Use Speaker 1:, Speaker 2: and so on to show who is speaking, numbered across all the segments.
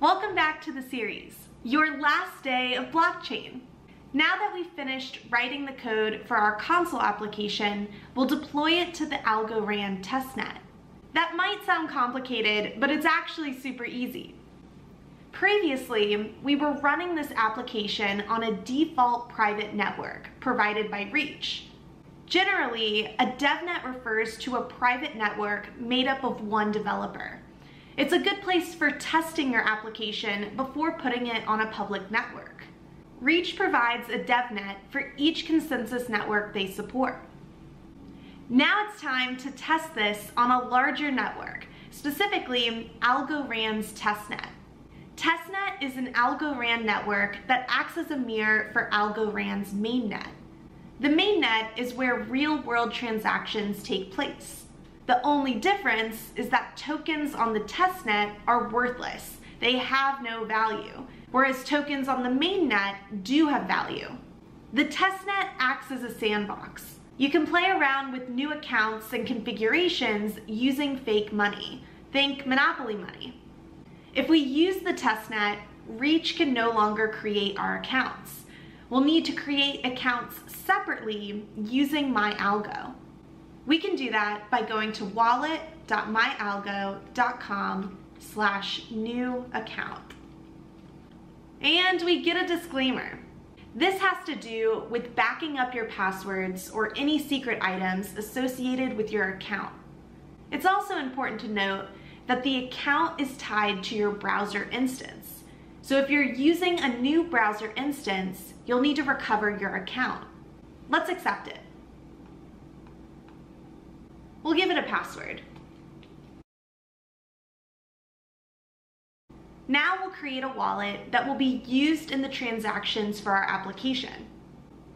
Speaker 1: Welcome back to the series, your last day of blockchain. Now that we've finished writing the code for our console application, we'll deploy it to the Algorand testnet. That might sound complicated, but it's actually super easy. Previously, we were running this application on a default private network provided by Reach. Generally, a DevNet refers to a private network made up of one developer. It's a good place for testing your application before putting it on a public network. Reach provides a DevNet for each consensus network they support. Now it's time to test this on a larger network, specifically Algorand's testnet. Testnet is an Algorand network that acts as a mirror for Algorand's mainnet. The mainnet is where real-world transactions take place. The only difference is that tokens on the testnet are worthless. They have no value, whereas tokens on the mainnet do have value. The testnet acts as a sandbox. You can play around with new accounts and configurations using fake money. Think Monopoly money. If we use the testnet, Reach can no longer create our accounts. We'll need to create accounts separately using MyAlgo. We can do that by going to wallet.myalgo.com slash new account. And we get a disclaimer. This has to do with backing up your passwords or any secret items associated with your account. It's also important to note that the account is tied to your browser instance. So if you're using a new browser instance, you'll need to recover your account. Let's accept it. We'll give it a password. Now we'll create a wallet that will be used in the transactions for our application.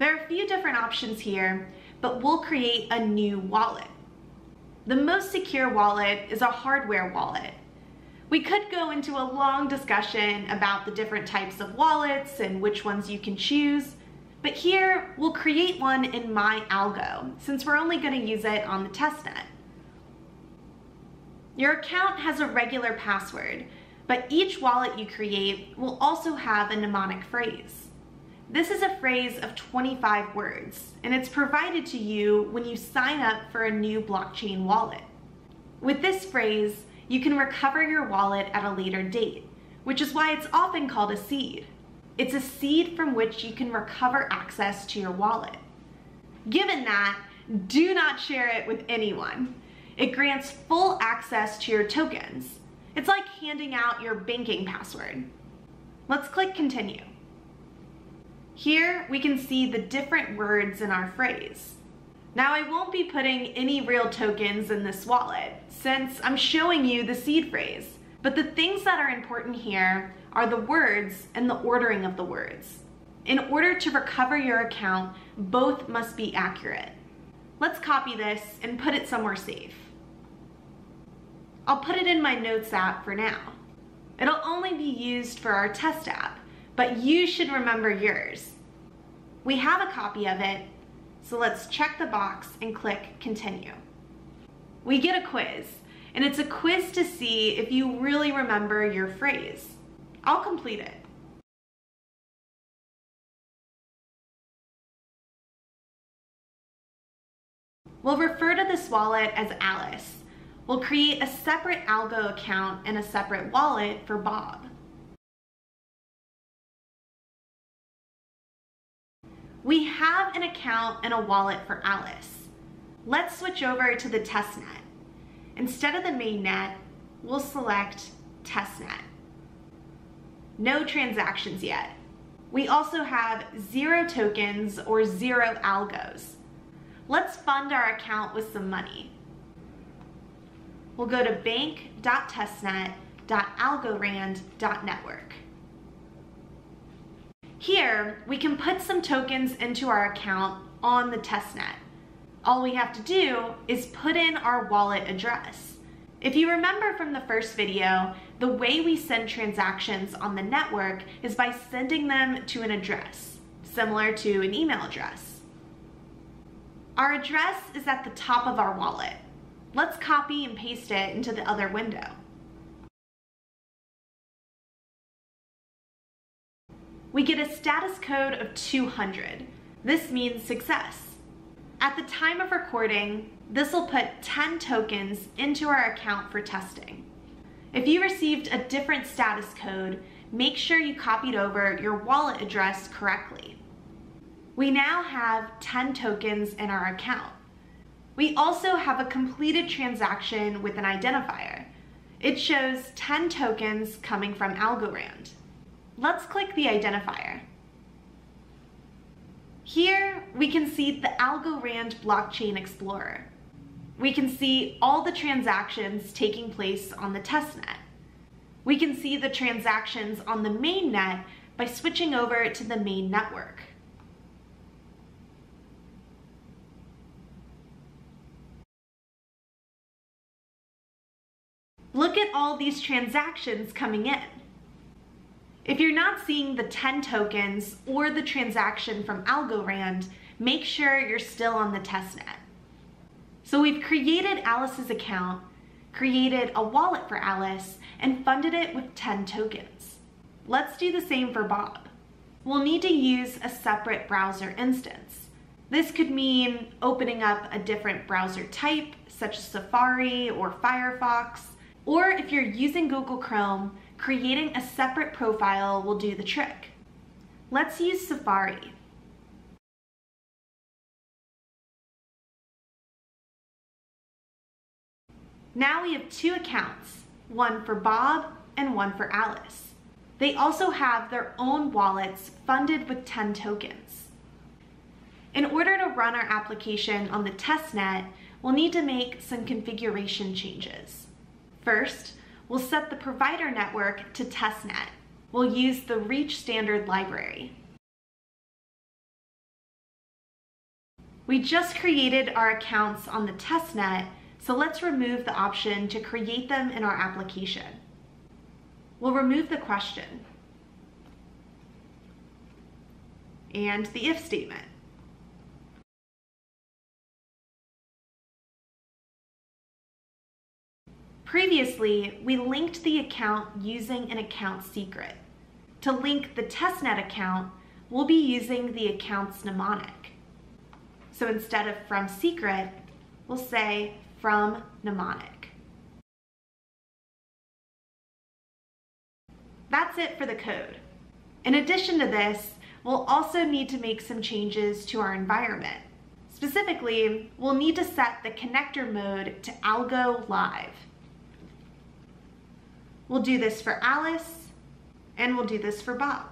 Speaker 1: There are a few different options here, but we'll create a new wallet. The most secure wallet is a hardware wallet. We could go into a long discussion about the different types of wallets and which ones you can choose, but here we'll create one in my algo, since we're only going to use it on the testnet. Your account has a regular password, but each wallet you create will also have a mnemonic phrase. This is a phrase of 25 words, and it's provided to you when you sign up for a new blockchain wallet. With this phrase, you can recover your wallet at a later date, which is why it's often called a seed. It's a seed from which you can recover access to your wallet. Given that, do not share it with anyone. It grants full access to your tokens. It's like handing out your banking password. Let's click continue. Here we can see the different words in our phrase. Now I won't be putting any real tokens in this wallet since I'm showing you the seed phrase. But the things that are important here are the words and the ordering of the words. In order to recover your account, both must be accurate. Let's copy this and put it somewhere safe. I'll put it in my notes app for now. It'll only be used for our test app, but you should remember yours. We have a copy of it, so let's check the box and click continue. We get a quiz, and it's a quiz to see if you really remember your phrase. I'll complete it. We'll refer to this wallet as Alice. We'll create a separate Algo account and a separate wallet for Bob. We have an account and a wallet for Alice. Let's switch over to the testnet. Instead of the mainnet, we'll select testnet no transactions yet. We also have zero tokens or zero algos. Let's fund our account with some money. We'll go to bank.testnet.algorand.network. Here, we can put some tokens into our account on the testnet. All we have to do is put in our wallet address. If you remember from the first video, the way we send transactions on the network is by sending them to an address, similar to an email address. Our address is at the top of our wallet. Let's copy and paste it into the other window. we get a status code of 200. This means success. At the time of recording, this will put 10 tokens into our account for testing. If you received a different status code, make sure you copied over your wallet address correctly. We now have 10 tokens in our account. We also have a completed transaction with an identifier. It shows 10 tokens coming from Algorand. Let's click the identifier. Here, we can see the Algorand Blockchain Explorer. We can see all the transactions taking place on the testnet. We can see the transactions on the mainnet by switching over to the main network. Look at all these transactions coming in. If you're not seeing the 10 tokens or the transaction from Algorand, make sure you're still on the testnet. So we've created Alice's account, created a wallet for Alice, and funded it with 10 tokens. Let's do the same for Bob. We'll need to use a separate browser instance. This could mean opening up a different browser type, such as Safari or Firefox, or if you're using Google Chrome, creating a separate profile will do the trick. Let's use Safari. Now we have two accounts, one for Bob and one for Alice. They also have their own wallets funded with 10 tokens. In order to run our application on the testnet, we'll need to make some configuration changes. First, we'll set the provider network to testnet. We'll use the reach standard library. We just created our accounts on the testnet, so let's remove the option to create them in our application. We'll remove the question and the if statement. Previously, we linked the account using an account secret. To link the testnet account, we'll be using the account's mnemonic. So instead of from secret, we'll say from mnemonic. That's it for the code. In addition to this, we'll also need to make some changes to our environment. Specifically, we'll need to set the connector mode to Algo Live. We'll do this for Alice, and we'll do this for Bob.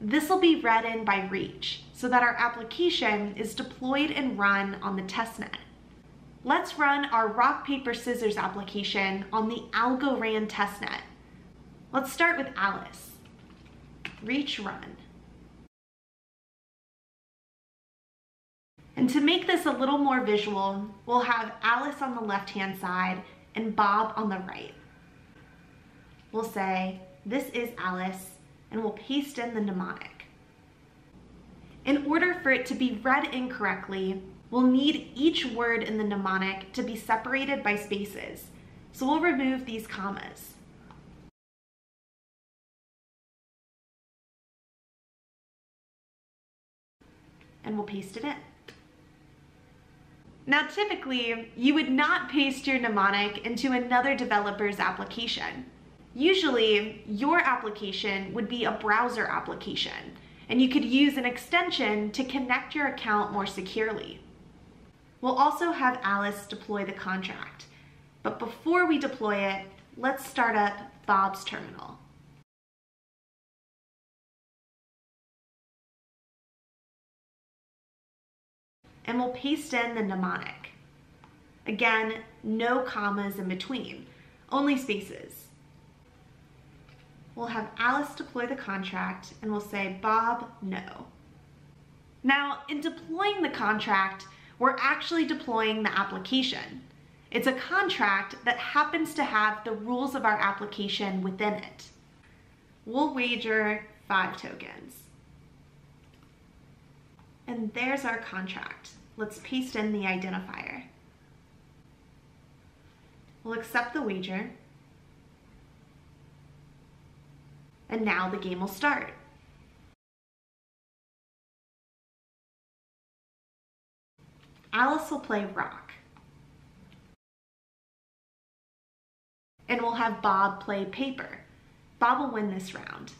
Speaker 1: This will be read in by Reach so that our application is deployed and run on the testnet. Let's run our rock, paper, scissors application on the Algorand testnet. Let's start with Alice. Reach run. And to make this a little more visual, we'll have Alice on the left-hand side and Bob on the right. We'll say, this is Alice, and we'll paste in the mnemonic. In order for it to be read incorrectly, we'll need each word in the mnemonic to be separated by spaces. So we'll remove these commas. And we'll paste it in. Now typically, you would not paste your mnemonic into another developer's application. Usually, your application would be a browser application, and you could use an extension to connect your account more securely. We'll also have Alice deploy the contract, but before we deploy it, let's start up Bob's terminal. and we'll paste in the mnemonic. Again, no commas in between, only spaces. We'll have Alice deploy the contract and we'll say, Bob, no. Now, in deploying the contract, we're actually deploying the application. It's a contract that happens to have the rules of our application within it. We'll wager five tokens. And there's our contract. Let's paste in the identifier. We'll accept the wager. And now the game will start. Alice will play rock. And we'll have Bob play paper. Bob will win this round.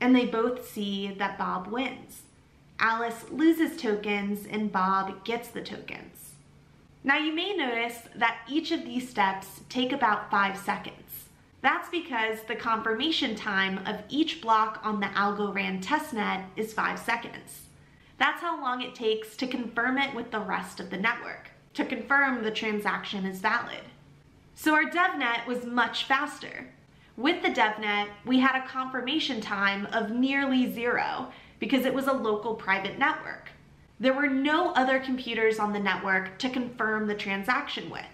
Speaker 1: And they both see that Bob wins. Alice loses tokens and Bob gets the tokens. Now you may notice that each of these steps take about five seconds. That's because the confirmation time of each block on the Algorand testnet is five seconds. That's how long it takes to confirm it with the rest of the network, to confirm the transaction is valid. So our DevNet was much faster. With the DevNet, we had a confirmation time of nearly zero because it was a local private network. There were no other computers on the network to confirm the transaction with.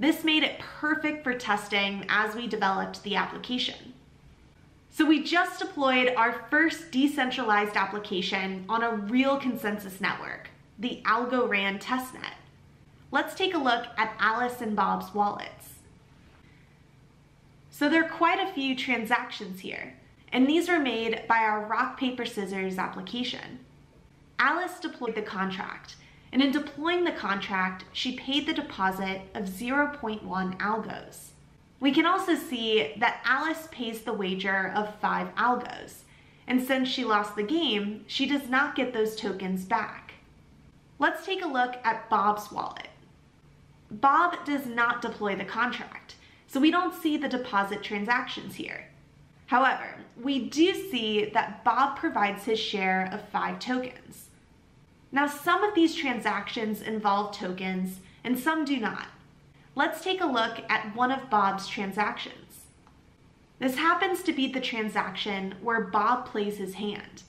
Speaker 1: This made it perfect for testing as we developed the application. So we just deployed our first decentralized application on a real consensus network, the Algorand testnet. Let's take a look at Alice and Bob's wallets. So there are quite a few transactions here, and these were made by our rock, paper, scissors application. Alice deployed the contract, and in deploying the contract, she paid the deposit of 0.1 algos. We can also see that Alice pays the wager of 5 algos, and since she lost the game, she does not get those tokens back. Let's take a look at Bob's wallet. Bob does not deploy the contract, so we don't see the deposit transactions here. However, we do see that Bob provides his share of 5 tokens. Now, some of these transactions involve tokens and some do not. Let's take a look at one of Bob's transactions. This happens to be the transaction where Bob plays his hand.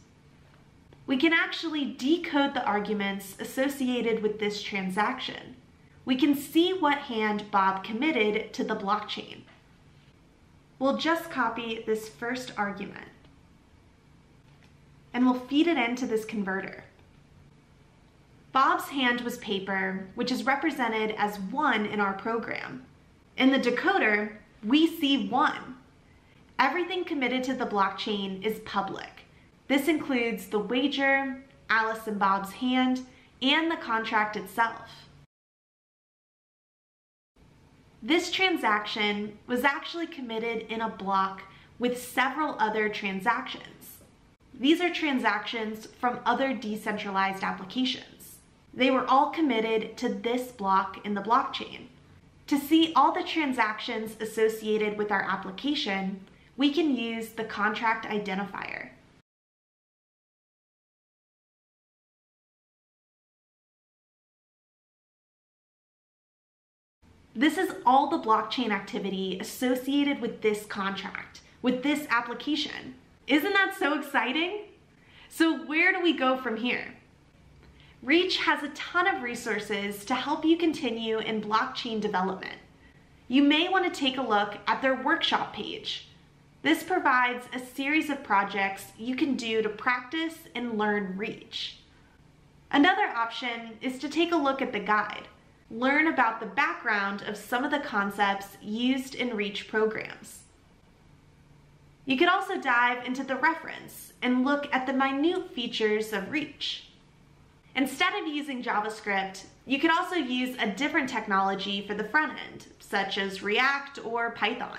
Speaker 1: We can actually decode the arguments associated with this transaction. We can see what hand Bob committed to the blockchain. We'll just copy this first argument and we'll feed it into this converter. Bob's hand was paper, which is represented as 1 in our program. In the decoder, we see 1. Everything committed to the blockchain is public. This includes the wager, Alice and Bob's hand, and the contract itself. This transaction was actually committed in a block with several other transactions. These are transactions from other decentralized applications. They were all committed to this block in the blockchain. To see all the transactions associated with our application, we can use the contract identifier. This is all the blockchain activity associated with this contract, with this application. Isn't that so exciting? So where do we go from here? Reach has a ton of resources to help you continue in blockchain development. You may want to take a look at their workshop page. This provides a series of projects you can do to practice and learn Reach. Another option is to take a look at the guide. Learn about the background of some of the concepts used in Reach programs. You could also dive into the reference and look at the minute features of Reach. Instead of using JavaScript, you could also use a different technology for the front end, such as React or Python.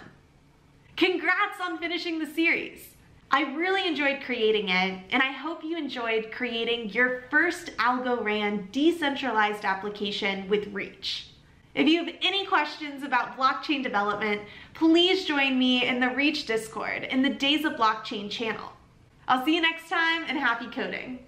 Speaker 1: Congrats on finishing the series! I really enjoyed creating it, and I hope you enjoyed creating your first Algorand decentralized application with Reach. If you have any questions about blockchain development, please join me in the Reach Discord in the Days of Blockchain channel. I'll see you next time and happy coding.